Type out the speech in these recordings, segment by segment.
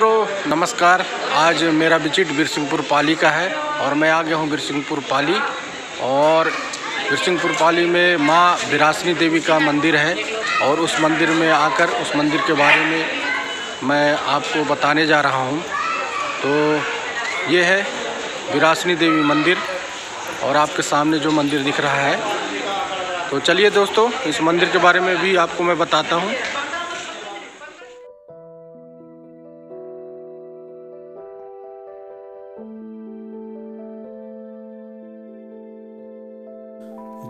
मित्रों, नमस्कार। आज मेरा विज़िट बिरसिंहपुर पाली का है और मैं आ गया हूँ बिरसिंहपुर पाली और बिरसिंहपुर पाली में माँ विरासनी देवी का मंदिर है और उस मंदिर में आकर, उस मंदिर के बारे में मैं आपको बताने जा रहा हूँ। तो ये है विरासनी देवी मंदिर और आपके सामने जो मंदिर दिख रहा है। तो चलिए दोस्तों, इस मंदिर के बारे में भी आपको मैं बताता हूँ।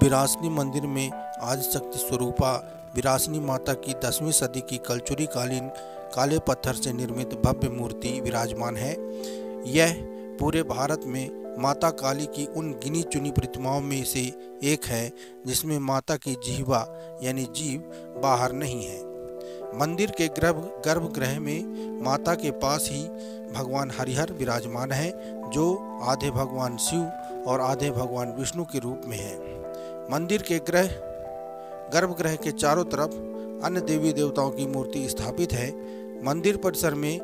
विरासनी मंदिर में आदि शक्ति स्वरूपा विरासनी माता की दसवीं सदी की कलचुरी कालीन काले पत्थर से निर्मित भव्य मूर्ति विराजमान है। यह पूरे भारत में माता काली की उन गिनी चुनी प्रतिमाओं में से एक है, जिसमें माता की जीवा यानी जीव बाहर नहीं है। मंदिर के गर्भ, गर्भगृह में माता के पास ही भगवान हरिहर विराजमान है, जो आधे भगवान शिव और आधे भगवान विष्णु के रूप में है। मंदिर के ग्रह, गर्भगृह के चारों तरफ़ अन्य देवी देवताओं की मूर्ति स्थापित है। मंदिर परिसर में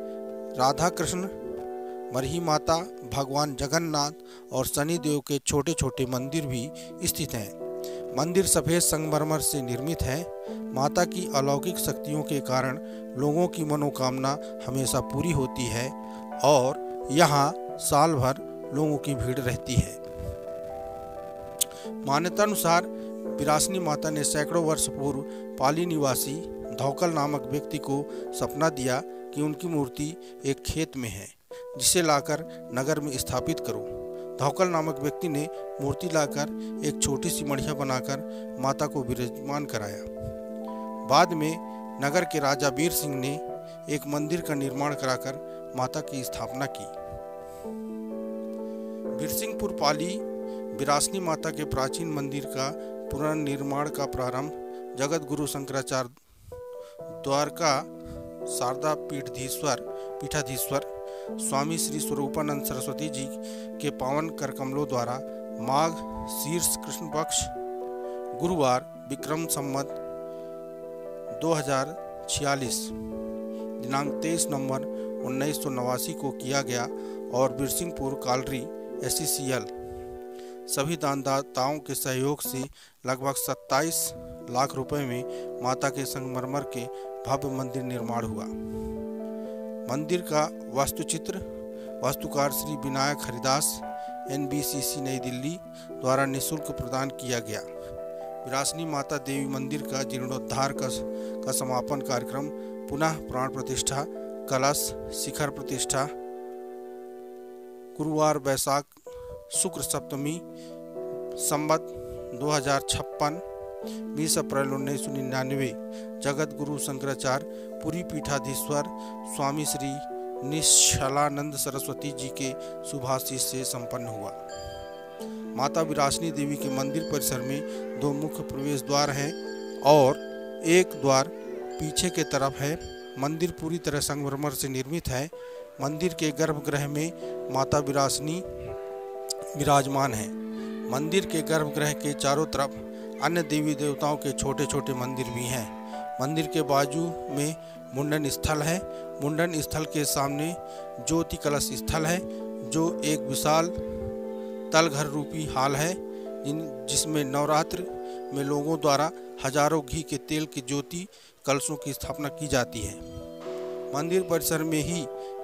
राधा कृष्ण मरही माता भगवान जगन्नाथ और शनिदेव के छोटे छोटे मंदिर भी स्थित हैं। मंदिर सफ़ेद संगमरमर से निर्मित है। माता की अलौकिक शक्तियों के कारण लोगों की मनोकामना हमेशा पूरी होती है और यहाँ साल भर लोगों की भीड़ रहती है। मान्यतानुसार विरासनी माता ने सैकड़ों वर्ष पूर्व पाली निवासी धौकल नामक व्यक्ति को सपना दिया कि उनकी मूर्ति एक खेत में है, जिसे लाकर नगर में स्थापित करो। धौकल नामक व्यक्ति ने मूर्ति लाकर एक छोटी सी मढ़िया बनाकर माता को विराजमान कराया। बाद में नगर के राजा वीर सिंह ने एक मंदिर का निर्माण कराकर माता की स्थापना की। बिरसिंहपुर पाली विरासनी माता के प्राचीन मंदिर का पुनर्निर्माण का प्रारंभ जगत गुरु शंकराचार्य द्वारका शारदा पीठधीश्वर पीठाधीश्वर स्वामी श्री स्वरूपानंद सरस्वती जी के पावन कर कमलों द्वारा माघ शीर्ष कृष्ण पक्ष गुरुवार विक्रम संमत दो दिनांक 23 नवंबर उन्नीस सौ नवासी को किया गया और बिरसिंहपुर कालरी एस सभी दानदाताओं के सहयोग से लगभग 27 लाख रुपए में माता के संगमरमर के भव्य मंदिर निर्माण हुआ। मंदिर का वास्तुचित्र वास्तुकार श्री विनायक हरिदास एनबीसीसी नई दिल्ली द्वारा निशुल्क प्रदान किया गया। विरासनी माता देवी मंदिर का जीर्णोद्धार का, का समापन कार्यक्रम पुनः प्राण प्रतिष्ठा कलश शिखर प्रतिष्ठा गुरुवार वैशाख शुक्र सप्तमी संबत दो हज़ार छप्पन, बीस अप्रैल उन्नीस सौ निन्यानवे जगत गुरु शंकराचार्य, पुरी पीठाधीश्वर, स्वामी श्री निश्चलानंद सरस्वती जी के शुभाशीष से संपन्न हुआ। माता विरासनी देवी के मंदिर परिसर में दो मुख्य प्रवेश द्वार हैं और एक द्वार पीछे के तरफ़ है। मंदिर पूरी तरह संगमरमर से निर्मित है। मंदिर के गर्भगृह में माता विरासनी विराजमान है। मंदिर के गर्भगृह के चारों तरफ़ अन्य देवी देवताओं के छोटे छोटे मंदिर भी हैं। मंदिर के बाजू में मुंडन स्थल है। मुंडन स्थल के सामने ज्योति कलश स्थल है, जो एक विशाल तलघर रूपी हाल है, जिन, जिसमें नवरात्र में लोगों द्वारा हज़ारों घी के तेल की ज्योति कलशों की स्थापना की जाती है। मंदिर परिसर में ही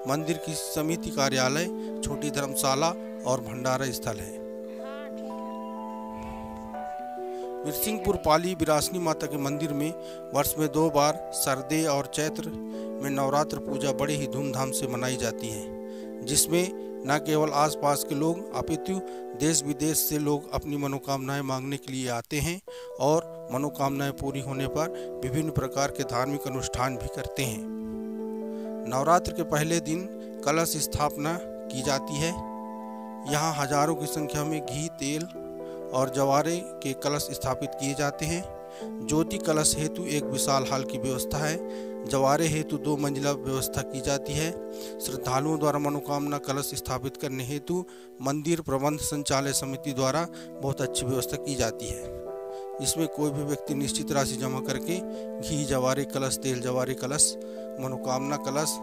मंदिर की समिति कार्यालय, छोटी धर्मशाला और भंडारा स्थल है। बिरसिंहपुर पाली विरासनी माता के मंदिर में वर्ष में दो बार सरदे और चैत्र में नवरात्र पूजा बड़े ही धूमधाम से मनाई जाती है, जिसमें न केवल आसपास के लोग, अपितु देश विदेश से लोग अपनी मनोकामनाएँ मांगने के लिए आते हैं और मनोकामनाएँ पूरी होने पर विभिन्न प्रकार के धार्मिक अनुष्ठान भी करते हैं। नवरात्र के पहले दिन कलश स्थापना की जाती है। यहाँ हज़ारों की संख्या में घी, तेल और जवारे के कलश स्थापित किए जाते हैं। ज्योति कलश हेतु एक विशाल हाल की व्यवस्था है। जवारे हेतु दो मंजिला व्यवस्था की जाती है। श्रद्धालुओं द्वारा मनोकामना कलश स्थापित करने हेतु मंदिर प्रबंध संचालय समिति द्वारा बहुत अच्छी व्यवस्था की जाती है। इसमें कोई भी व्यक्ति निश्चित राशि जमा करके घी, जवारे कलश, तेल, जवारे कलश, मनोकामना कलश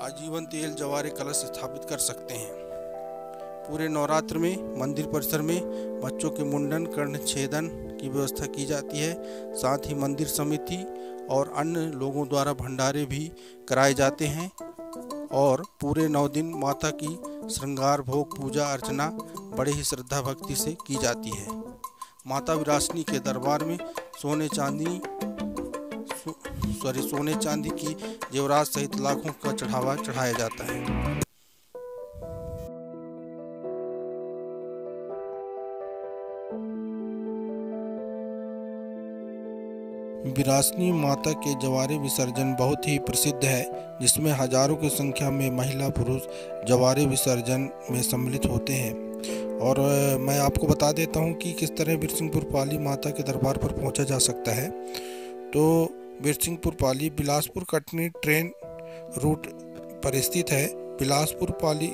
आजीवन तेल जवारे कलश स्थापित कर सकते हैं। पूरे नवरात्र में, मंदिर परिसर में बच्चों के मुंडन, कर्ण छेदन की व्यवस्था की जाती है। साथ ही मंदिर समिति और अन्य लोगों द्वारा भंडारे भी कराए जाते हैं और पूरे नौ दिन माता की श्रृंगार, भोग, पूजा, अर्चना बड़े ही श्रद्धा भक्ति से की जाती है। माता विरासनी के दरबार में सोने, चांदी सॉरी, सोने चांदी की जेवरात सहित लाखों का चढ़ावा चढ़ाया जाता है। विरासनी माता के जवारे विसर्जन बहुत ही प्रसिद्ध है, जिसमें हज़ारों की संख्या में महिला पुरुष जवारे विसर्जन में सम्मिलित होते हैं। और मैं आपको बता देता हूँ कि किस तरह बिरसिंहपुर पाली माता के दरबार पर पहुँचा जा सकता है। तो बिरसिंहपुर पाली बिलासपुर कटनी ट्रेन रूट पर स्थित है। बिलासपुर पाली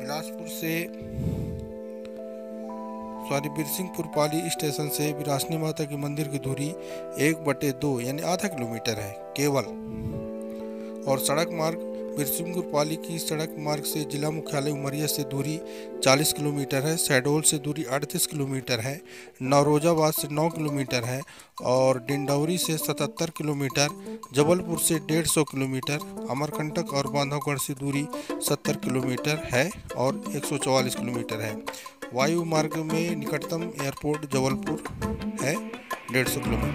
बिलासपुर से सॉरी, बिरसिंहपुर पाली स्टेशन से विरासनी माता के मंदिर की दूरी एक बटे दो, यानी आधा किलोमीटर है, केवल। और सड़क मार्ग बिरसिंहपुर पाली की सड़क मार्ग से जिला मुख्यालय उमरिया से दूरी 40 किलोमीटर है शहडोल से दूरी 38 किलोमीटर है नौरोजाबाद से 9 किलोमीटर है और डिंडौरी से 77 किलोमीटर, जबलपुर से 150 किलोमीटर, अमरकंटक और बांधवगढ़ से दूरी 70 किलोमीटर है और 144 किलोमीटर है। वायु मार्ग में निकटतम एयरपोर्ट जबलपुर है, डेढ़ किलोमीटर।